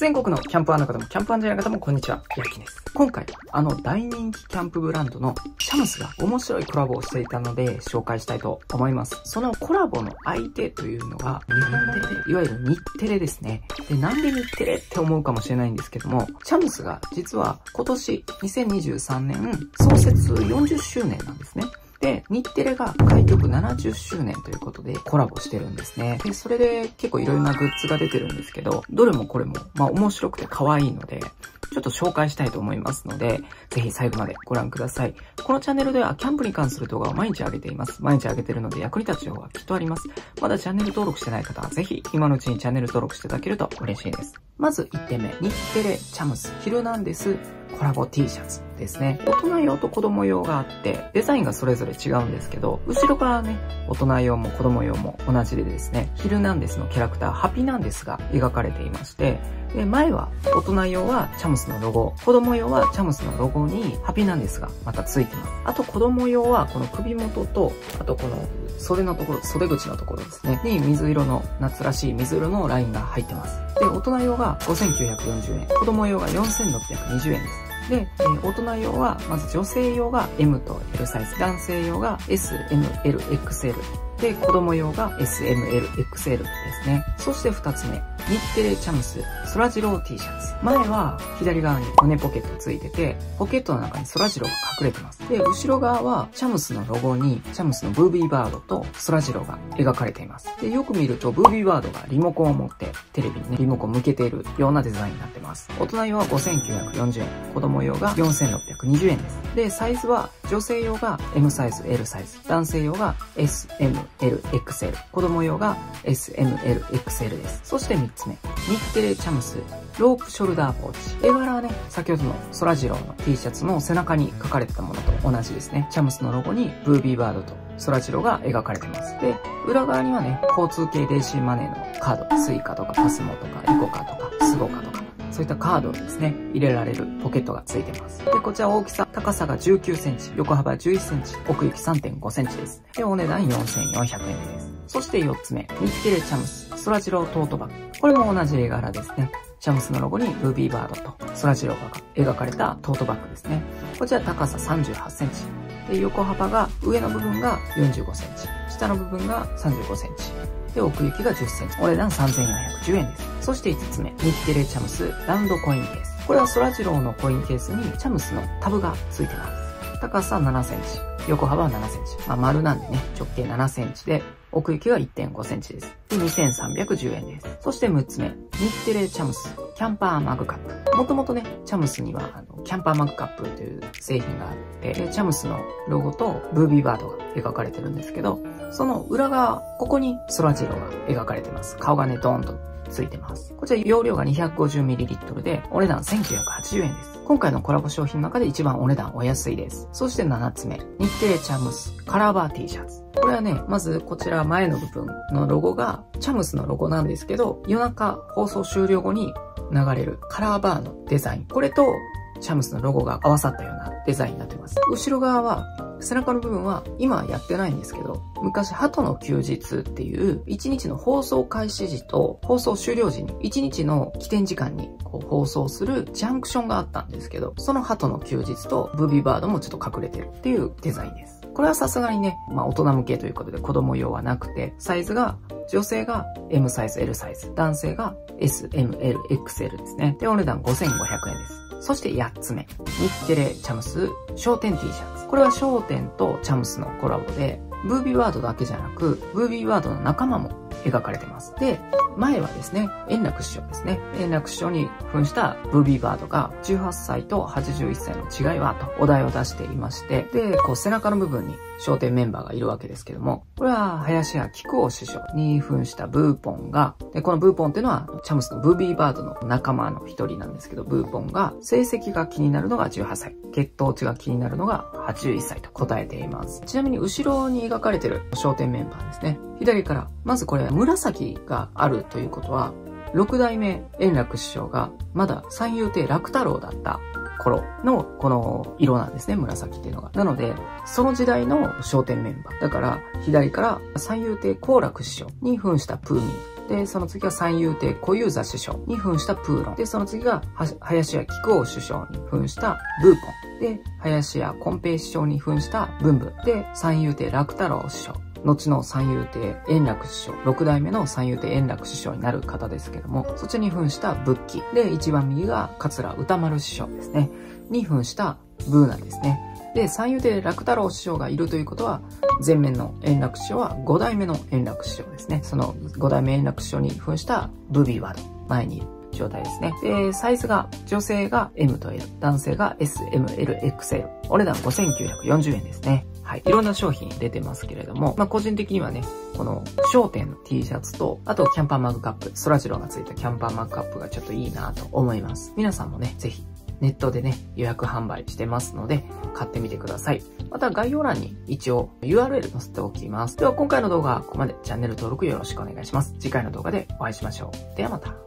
全国のキャンパーの方もキャンプアンジャーの方もこんにちは、ヤキです。今回、あの大人気キャンプブランドのチャムスが面白いコラボをしていたので紹介したいと思います。そのコラボの相手というのが日本テレ、いわゆる日テレですね。で、なんで日テレって思うかもしれないんですけども、チャムスが実は今年2023年創設40周年なんですね。で、日テレが開局70周年ということでコラボしてるんですね。で、それで結構いろいろなグッズが出てるんですけど、どれもこれも、まあ面白くて可愛いので、ちょっと紹介したいと思いますので、ぜひ最後までご覧ください。このチャンネルではキャンプに関する動画を毎日上げています。毎日上げてるので役に立つ情報はきっとあります。まだチャンネル登録してない方はぜひ今のうちにチャンネル登録していただけると嬉しいです。まず1点目、日テレチャムス、ヒルナンデス、コラボ T シャツですね。大人用と子供用があって、デザインがそれぞれ違うんですけど、後ろからね、大人用も子供用も同じでですね、ヒルナンデスのキャラクター、ハピナンデスが描かれていまして、で、前は大人用はチャムスのロゴ、子供用はチャムスのロゴにハピナンデスがまたついてます。あと子供用はこの首元と、あとこの袖のところ、袖口のところですね、に水色の夏らしい水色のラインが入ってます。で、大人用が5940円、子供用が4620円です。で、えー、大人用は、まず女性用が M と L サイズ、男性用が S、M、L、XL、で、子供用が SMLXL ですね。そして二つ目、日テレチャムスそらジロー T シャツ。前は左側に胸ポケットついてて、ポケットの中にそらジローが隠れてます。で、後ろ側はチャムスのロゴに、チャムスのブービーバードとそらジローが描かれています。で、よく見るとブービーバードがリモコンを持ってテレビにね、リモコン向けているようなデザインになってます。大人用は5940円、子供用が4620円です。で、サイズは女性用が M サイズ、L サイズ、男性用が S、M、L、XL、子供用が S、M、L、XL です。そして3つ目、日テレチャムスロープショルダーポーチ。絵柄はね、先ほどのソラジローの T シャツの背中に書かれてたものと同じですね。チャムスのロゴにブービーバードとソラジローが描かれてます。で、裏側にはね、交通系電子マネーのカード、スイカとかパスモとかイコカとかスゴカとか、そういったカードをですね、入れられるポケットがついてます。で、こちら大きさ、高さが19センチ、横幅11センチ、奥行き3.5センチです。で、お値段4400円です。そして4つ目、日テレチャムス、ソラジロートートバッグ。これも同じ絵柄ですね。チャムスのロゴにブービーバードとソラジローが描かれたトートバッグですね。こちら高さ38センチ。で、横幅が、上の部分が45センチ。下の部分が35センチ。で、奥行きが10センチ。お値段3410円です。そして5つ目、日テレチャムスラウンドコインケース。これはソラジローのコインケースにチャムスのタブが付いてます。高さ7センチ。横幅は7センチ。まあ、丸なんでね、直径7センチで、奥行きは1.5センチです。で、2310円です。そして6つ目、日テレチャムスキャンパーマグカップ。もともとね、チャムスには、あの、キャンパーマグカップという製品があって、チャムスのロゴとブービーバードが描かれてるんですけど、その裏側、ここにソラジローが描かれてます。顔がね、ドーンとついてます。こちら容量が 250ml で、お値段1980円です。今回のコラボ商品の中で一番お値段お安いです。そして7つ目、日テレチャムスカラーバー T シャツ。これはね、まずこちら前の部分のロゴがチャムスのロゴなんですけど、夜中放送終了後に流れるカラーバーのデザイン。これとチャムスのロゴが合わさったようなデザインになってます。後ろ側は、背中の部分は今はやってないんですけど、昔、鳩の休日っていう、1日の放送開始時と放送終了時に、1日の起点時間にこう放送するジャンクションがあったんですけど、その鳩の休日とブービーバードもちょっと隠れてるっていうデザインです。これはさすがにね、まあ大人向けということで子供用はなくて、サイズが女性が M サイズ、L サイズ、男性が S、M、L、XL ですね。で、お値段5500円です。そして8つ目。日テレチャムス商店 T シャツ。これは商店とチャムスのコラボで、ブービーワードだけじゃなく、ブービーワードの仲間も描かれてます。で、前はですね、円楽師匠ですね。円楽師匠に扮したブービーバードが18歳と81歳の違いはとお題を出していまして、で、こう背中の部分に商店メンバーがいるわけですけども、これは林家木久扇師匠に扮したブーポンが、で、このブーポンっていうのはチャムスのブービーバードの仲間の一人なんですけど、ブーポンが成績が気になるのが18歳、血糖値が気になるのが81歳と答えています。ちなみに後ろに描かれてる商店メンバーですね。左から、まずこれ紫があるということは、六代目円楽師匠がまだ三遊亭楽太郎だった頃のこの色なんですね、紫っていうのが。なので、その時代の商店メンバー。だから、左から三遊亭好楽師匠に扮したプーミー。で、その次が三遊亭小遊三首相に扮したプーロン。で、その次が、林家木久扇首相に扮したブーポン。で、林家コンペイ首相に扮したブンブン。で、三遊亭楽太郎首相。後の三遊亭円楽首相、六代目の三遊亭円楽首相になる方ですけども、そっちに扮した仏器。で、一番右が桂歌丸首相ですね。に扮したブーナですね。で、三遊亭楽太郎師匠がいるということは、前面の円楽師匠は5代目の円楽師匠ですね。その5代目円楽師匠に扮したブビーワード、前にいる状態ですね。で、サイズが、女性が M と L、男性が S、M、L、XL。お値段5940円ですね。はい。いろんな商品出てますけれども、まあ、個人的にはね、この、商店の T シャツと、あとキャンパーマグカップ、そらジローがついたキャンパーマグカップがちょっといいなと思います。皆さんもね、ぜひネットでね、予約販売してますので、買ってみてください。また概要欄に一応 URL 載せておきます。では今回の動画はここまでチャンネル登録よろしくお願いします。次回の動画でお会いしましょう。ではまた。